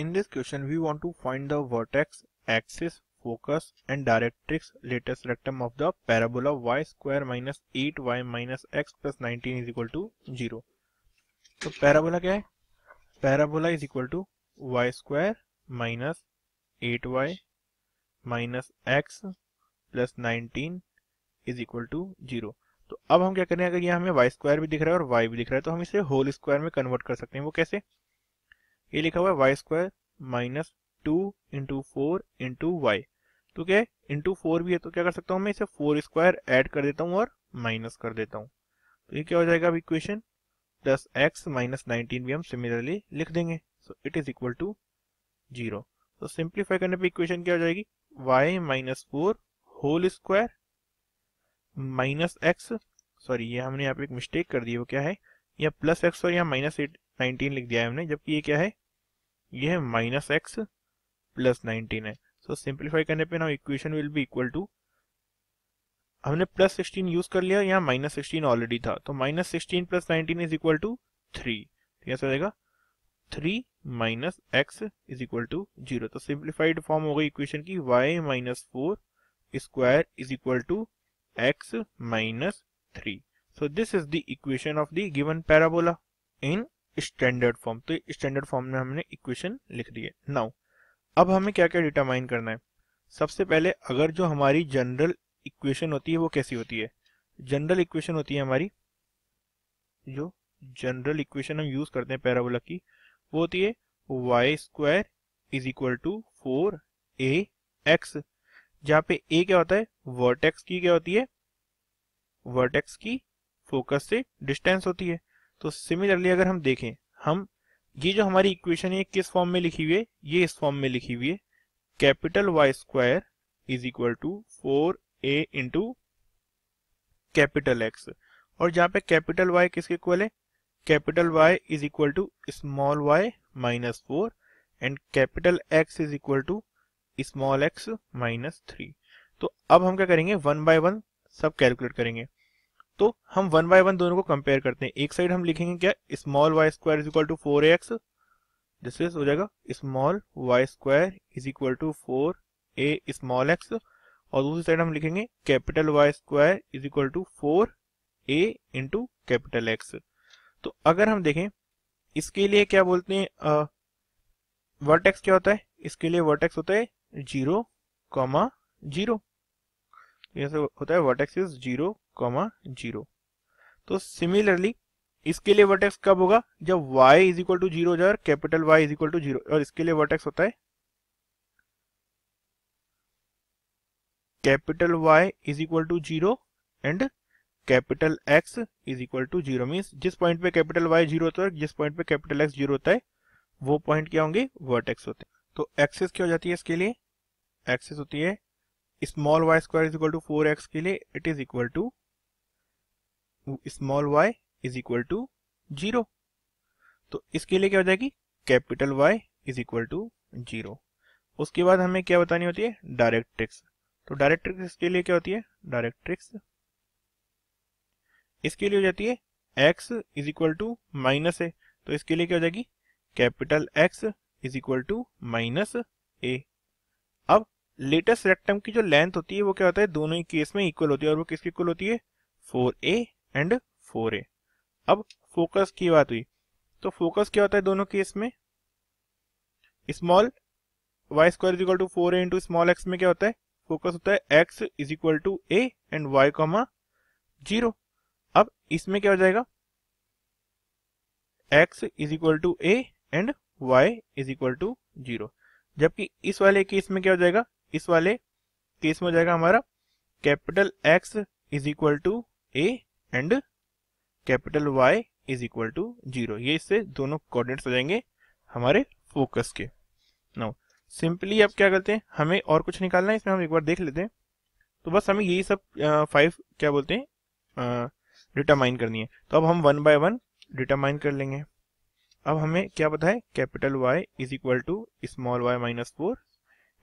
In this question, we want to find the vertex, axis, focus and directrix lattice rectum of the parabola y square minus 8y minus x plus 19 is equal to 0. तो parabola क्या है? Parabola is equal to Y square minus eight Y minus X plus nineteen is equal to zero तो अब हम क्या करें? अगर ये हमें वाई स्क्वायर भी दिख रहा है और वाई भी दिख रहा है तो हम इसे होल स्क्वायर में कन्वर्ट कर सकते हैं। वो कैसे? ये लिखा हुआ है Y square minus two into four into Y तो क्या इंटू फोर भी है तो क्या कर सकता हूँ मैं? इसे फोर स्क्वायर ऐड कर देता हूँ और माइनस कर देता हूँ। तो ये क्या हो जाएगा अब equation plus X minus nineteen भी हम सिमिलरली लिख देंगे। So it is equal to zero तो सिंप्लीफाई करने पे इक्वेशन क्या हो जाएगी? Y minus four whole square minus X sorry ये हमने यहाँ पे एक मिस्टेक कर दी, वो क्या है? या प्लस एक्स और यहाँ माइनस एट नाइनटीन लिख दिया है हमने, जबकि ये क्या है? ये है माइनस एक्स प्लस नाइनटीन है। सो सिंप्लीफाई करने पे ना equation will be equal to हमने प्लस सिक्सटीन यूज़ कर लिया, यहाँ माइनस सिक्सटीन ऑलरेडी था। तो minus sixteen plus nineteen is equal to three कैसे हो जाएगा three minus X is equal to zero तो सिंप्लीफाइड फॉर्म हो गई इक्वेशन की Y minus four square is equal to X minus three so this is the equation of the given parabola in standard form तो standard form में हमने equation लिख दी है now अब हमें क्या क्या डिटरमाइन करना है? सबसे पहले अगर जो हमारी जनरल इक्वेशन होती है, वो कैसी होती है? जनरल इक्वेशन होती है हमारी, जो जनरल इक्वेशन हम यूज़ करते हैं पैराबोला की, वो होती है Y square is equal to four A X जहाँ पे ए क्या होता है? वर्टेक्स की क्या होती है? वर्टेक्स की फोकस से डिस्टेंस होती है। तो सिमिलरली अगर हम देखें, हम, ये जो हमारी इक्वेशन है किस फॉर्म में लिखी हुई है? ये इस फॉर्म में लिखी हुई है। Capital Y square is equal to four A into capital X और जहाँ पे कैपिटल वाई किसके इक्वल है? Capital Y is equal to small Y minus four and capital X is equal to small X minus three तो अब हम क्या करेंगे? वन बाय वन सब कैलकुलेट करेंगे। तो हम वन बाय वन दोनों को कंपेयर करते हैं। एक साइड हम लिखेंगे क्या? Small Y square is equal to four X this is हो जाएगा small Y square is equal to four A small X और दूसरी साइड हम लिखेंगे capital Y square is equal to four A into capital X तो अगर हम देखें, इसके लिए क्या बोलते हैं? वर्टेक्स क्या होता है? इसके लिए वर्टेक्स होता है ज़ीरो कॉमा ज़ीरो होता है vertex is zero comma zero तो सिमिलरली इसके लिए वर्टेक्स कब होगा? जब y is equal to zero capital y is equal to zero और इसके लिए वर्टेक्स होता है? Capital Y is equal to zero and capital X is equal to zero means जिस पॉइंट पे कैपिटल Y ज़ीरो होता है जिस पॉइंट पे कैपिटल X ज़ीरो होता है, वो पॉइंट क्या होंगे? वर्टेक्स होते हैं। तो एक्सिस क्या हो जाती है इसके लिए? एक्सिस होती है small Y square is equal to four X के लिए it is equal to small Y is equal to zero तो इसके लिए क्या हो जाएगी? Capital Y is equal to zero उसके बाद हमें क्या बतानी होती है? डायरेक्ट ट्रिक्स तो डायरेक्ट ट्रिक्स इसके लिए क्या होती है? डायरेक्ट ट्रिक्स इसके लिए हो जाती है x is equal to minus A तो इसके लिए क्या हो जाएगी? Capital x is equal to minus A अब लेटेस्ट रेक्टम की जो लेंथ होती है, वो क्या होता है? दोनों ही केस में इक्वल होती है और वो किसकी इक्वल होती है? Four A and four A अब फोकस की बात हुई। तो फोकस क्या होता है दोनों केस में? Small y square is equal to four a into small x में क्या होता है? फोकस होता है x is equal to a and y comma zero अब इसमें क्या हो जाएगा? X is equal to a and y is equal to zero जबकि इस वाले केस में क्या हो जाएगा? इस वाले केस में हो जाएगा हमारा capital X is equal to a and capital Y is equal to zero ये इससे दोनों कोऑर्डिनेट्स हो जाएँगे हमारे फोकस के। नाउ सिंपली अब क्या करते हैं? हमें और कुछ निकालना है, इसमें हम एक बार देख लेते हैं। तो बस हमें यही सब फाइव क्या बोलते हैं? डिटरमाइन करनी है। तो अब हम वन बाय वन डिटरमाइन कर लेंगे। अब हमें क्या पता है? Capital Y is equal to small y minus four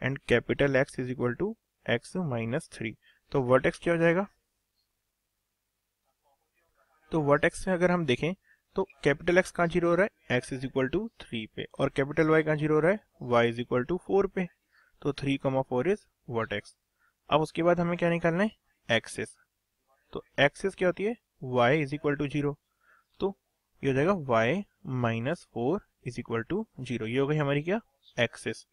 and capital X is equal to x minus three तो वर्टेक्स क्या हो जाएगा? तो वर्टेक्स में अगर हम देखें तो कैपिटल एक्स कहाँ ज़ीरो हो रहा है? X is equal to three पे। और कैपिटल वाई कहाँ ज़ीरो हो रहा है? Y is equal to four पे। तो three comma four is what x अब उसके बाद हमें क्या निकालना है? एक्सिस तो एक्सिस क्या होती है? Y is equal to zero तो ये हो जाएगा y minus four is equal to zero ये हो गई हमारी क्या? एक्सिस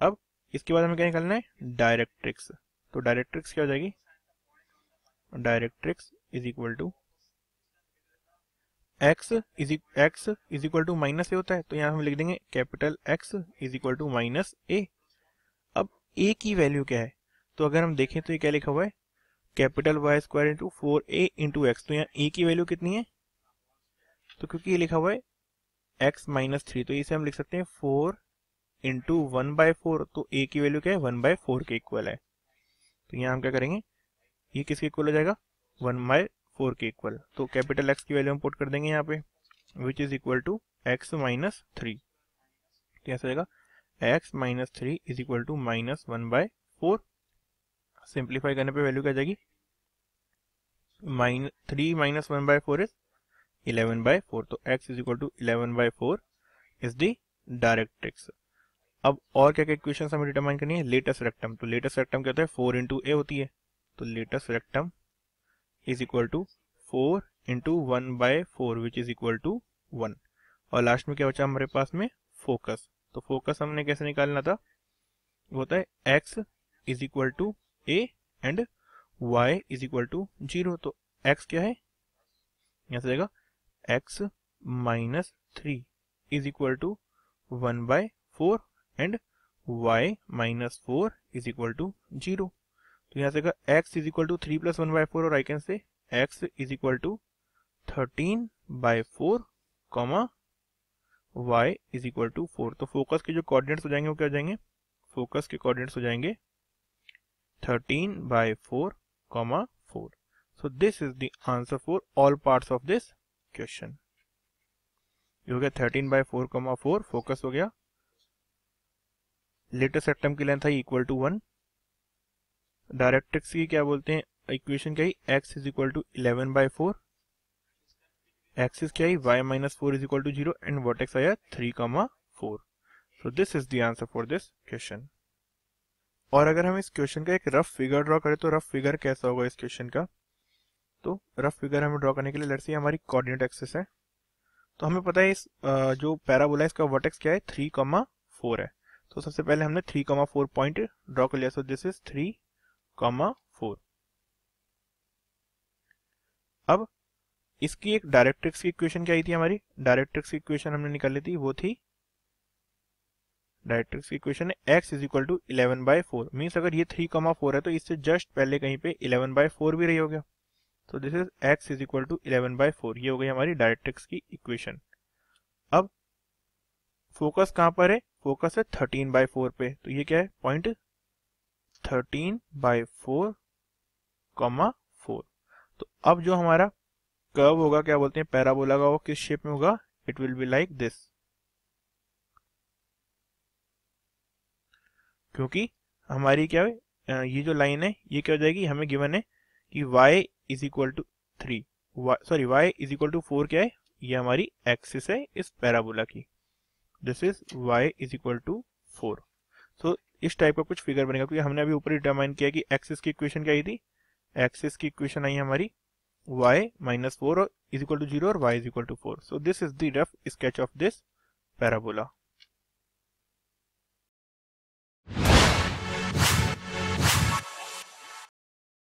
अब इसके बाद हमें क्या निकालना है? डायरेक्ट्रिक्स तो डायरेक्ट्रिक्स क्या हो जाएगी? Directrix is equal to x is x is equal to minus a होता है तो यहाँ हम लिख देंगे capital X is equal to minus a अब ए की वैल्यू क्या है? तो अगर हम देखें तो ये क्या लिखा हुआ है? Capital Y square into four a into x तो यहाँ ए की वैल्यू कितनी है? तो क्योंकि ये लिखा हुआ है एक्स माइनस थ्री तो इसे हम लिख सकते हैं four into one by four तो ए की वैल्यू क्या है? वन बाय फोर के इक्वल है। तो यहाँ हम क्या करेंगे? ये किसके इक्वल हो जाएगा? वन बाय फोर के इक्वल तो कैपिटल एक्स की वैल्यू हम पुट कर देंगे यहाँ पे which is equal to x minus three कैसे जाएगा x minus three is equal to minus one by four simplify करने पे वैल्यू क्या जाएगी? Mine three minus one by four is eleven by four तो x is equal to eleven by four is the directrix अब और क्या क्या equation हमें डिटरमाइन करनी है? लेटेस्ट रेक्टम तो लेटेस्ट रेक्टम क्या होता है? फोर इंटू ए होती है। तो latus rectum is equal to four into one by four which is equal to one और लास्ट में क्या बचा हमारे पास में? फोकस तो फोकस हमने कैसे निकालना था? होता है x is equal to a and y is equal to zero तो एक्स क्या है? यहाँ से जाएगा x minus three is equal to one by four and y minus four is equal to zero तो यहाँ से x is equal to three plus one by four और I can say x is equal to thirteen by four comma y is equal to four तो focus के जो coordinates हो जाएँगे, वो क्या हो जाएँगे? फोकस के कोऑर्डिनेट्स हो जाएँगे thirteen by four comma four so this is answer for all parts of this question. ये हो गया thirteen by four comma four focus हो गया। लेटेस्ट एटम की लेंथ है इक्वल टू वन डायरेक्ट्रिक्स की क्या बोलते हैं? इक्वेशन क्या है? X is equal to eleven by four x is क्या y minus four is equal to zero and what x आया three comma four so this is the answer for this question और अगर हम इस question का एक rough figure draw करें तो रफ फिगर कैसा होगा इस क्वेश्चन का? तो रफ फिगर हमें ड्रॉ करने के लिए लेट्स सी हमारी कोऑर्डिनेट एक्सिस है। तो हमें पता है इस जो पैराबोला इसका वर्टेक्स क्या है? थ्री कॉमा फोर है। तो सबसे पहले हमने three comma four point draw कर लिया। So this is three comma four अब इसकी एक डायरेक्ट्रिक्स की इक्वेशन क्या आई थी हमारी? डायरेक्ट्रिक्स की इक्वेशन हमने निकाली थी, वो थी डायरेक्ट्रिक्स की इक्वेशन है x is equal to eleven by four means अगर ये थ्री कॉमा फोर है तो इससे जस्ट पहले कहीं पे इलेवन बाय फोर भी रही हो गया तो this is x is equal to eleven by four ये हो गई हमारी डायरेक्ट्रिक्स की इक्वेशन अब फोकस कहाँ पर है? फोकस है थर्टीन बाई फोर पे। तो ये क्या है? Point thirteen by four comma four तो अब जो हमारा कर्व होगा, क्या बोलते हैं? पैराबोला का वो किस शेप में होगा? It will be like this क्योंकि हमारी क्या है? ये जो लाइन है, ये क्या हो जाएगी? हमें गिवन है कि y is equal to three sorry y is equal to four क्या है? ये हमारी एक्सिस है इस पैराबोला की. This is y is equal to four so इस टाइप का कुछ फिगर बनेगा, क्योंकि हमने अभी ऊपर डिटरमाइन किया कि एक्सिस की इक्वेशन क्या थी? एक्सिस की इक्वेशन आई हमारी y minus four is equal to zero और y is equal to four so this is the rough sketch of this parabola